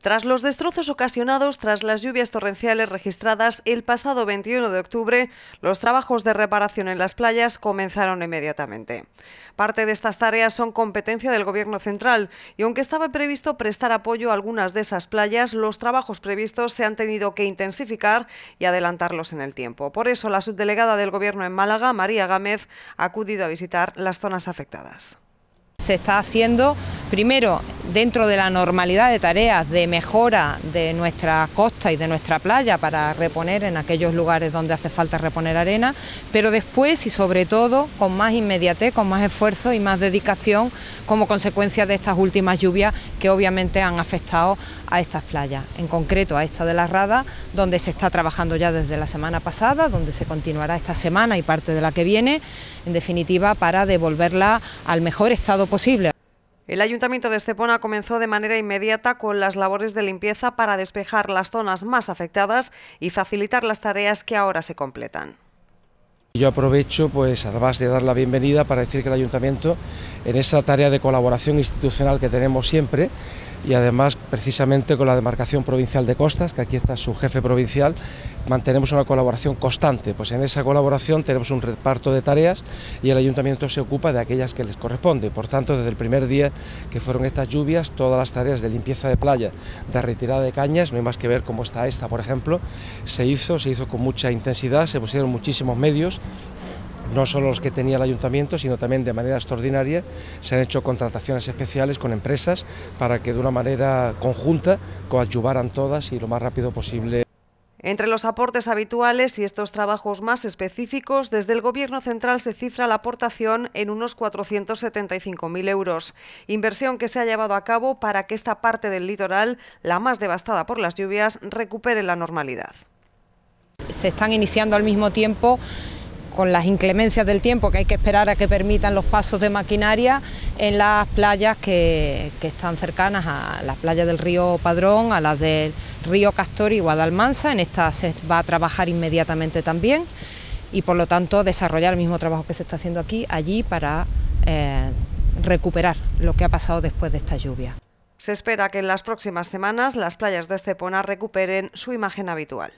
Tras los destrozos ocasionados tras las lluvias torrenciales registradas el pasado 21 de octubre, los trabajos de reparación en las playas comenzaron inmediatamente. Parte de estas tareas son competencia del Gobierno central y aunque estaba previsto prestar apoyo a algunas de esas playas, los trabajos previstos se han tenido que intensificar y adelantarlos en el tiempo. Por eso, la subdelegada del Gobierno en Málaga, María Gámez, ha acudido a visitar las zonas afectadas. Se está haciendo primero dentro de la normalidad de tareas de mejora de nuestra costa y de nuestra playa para reponer en aquellos lugares donde hace falta reponer arena, pero después y sobre todo con más inmediatez, con más esfuerzo y más dedicación como consecuencia de estas últimas lluvias que obviamente han afectado a estas playas, en concreto a esta de la Rada, donde se está trabajando ya desde la semana pasada, donde se continuará esta semana y parte de la que viene, en definitiva para devolverla al mejor estado posible. El Ayuntamiento de Estepona comenzó de manera inmediata con las labores de limpieza para despejar las zonas más afectadas y facilitar las tareas que ahora se completan. Yo aprovecho, pues, además de dar la bienvenida, para decir que el Ayuntamiento, en esa tarea de colaboración institucional que tenemos siempre, y además precisamente con la demarcación provincial de costas, que aquí está su jefe provincial, mantenemos una colaboración constante. Pues en esa colaboración tenemos un reparto de tareas y el ayuntamiento se ocupa de aquellas que les corresponde. Por tanto, desde el primer día que fueron estas lluvias, todas las tareas de limpieza de playa, de retirada de cañas, no hay más que ver cómo está esta, por ejemplo, se hizo, se hizo con mucha intensidad, se pusieron muchísimos medios no solo los que tenía el ayuntamiento, sino también de manera extraordinaria se han hecho contrataciones especiales con empresas para que de una manera conjunta coadyuvaran todas y lo más rápido posible. Entre los aportes habituales y estos trabajos más específicos, desde el Gobierno central se cifra la aportación en unos 475.000 euros, inversión que se ha llevado a cabo para que esta parte del litoral, la más devastada por las lluvias, recupere la normalidad. Se están iniciando al mismo tiempo con las inclemencias del tiempo que hay que esperar a que permitan los pasos de maquinaria en las playas que, están cercanas a las playas del río Padrón, a las del río Castor y Guadalmansa. En esta se va a trabajar inmediatamente también y por lo tanto desarrollar el mismo trabajo que se está haciendo aquí, allí para eh, recuperar lo que ha pasado después de esta lluvia. Se espera que en las próximas semanas las playas de Estepona recuperen su imagen habitual.